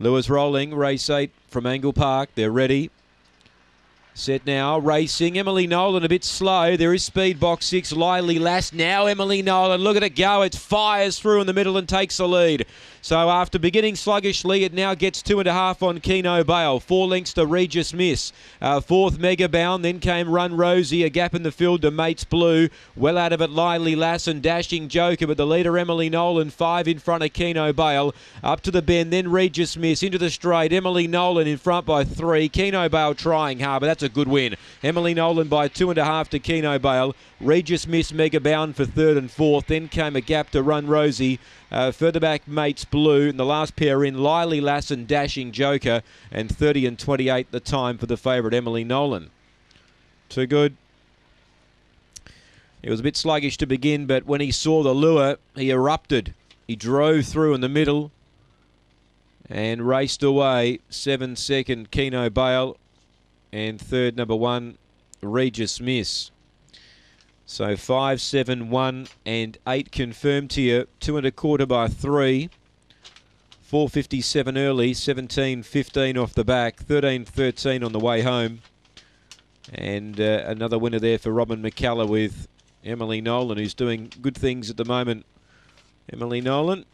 Lewis rolling, race eight from Angle Park. They're ready. Set now, racing. Emily Nolan a bit slow. There is speed box six. Lily Lass now. Emily Nolan, look at it go. It fires through in the middle and takes the lead. So after beginning sluggishly, it now gets two and a half on Keno Bale. Four lengths to Regis Miss. Uh, fourth Mega Bound. Then came Run Rosie. A gap in the field to Mates Blue. Well out of it, Lily Lass and Dashing Joker. But the leader, Emily Nolan, five in front of Keno Bale. Up to the bend. Then Regis Miss into the straight. Emily Nolan in front by three. Keno Bale trying hard, but that's a good win. Emily Nolan by two and a half to Keno Bale. Regis Miss Mega Bound for third and fourth. Then came a gap to Run Rosie. Uh, further back, Mates Blue. And the last pair in, Lily Lassen, Dashing Joker. And 30 and 28 the time for the favourite, Emily Nolan. Too good. He was a bit sluggish to begin, but when he saw the lure, he erupted. He drove through in the middle and raced away. Seven second, Keno Bale. And third, number one, Regis Miss. So five, seven, one, and eight confirmed here. Two and a quarter by three. 457 early, 17 15 off the back, 13 13 on the way home. And uh, another winner there for Robin McCullough with Emily Nolan, who's doing good things at the moment. Emily Nolan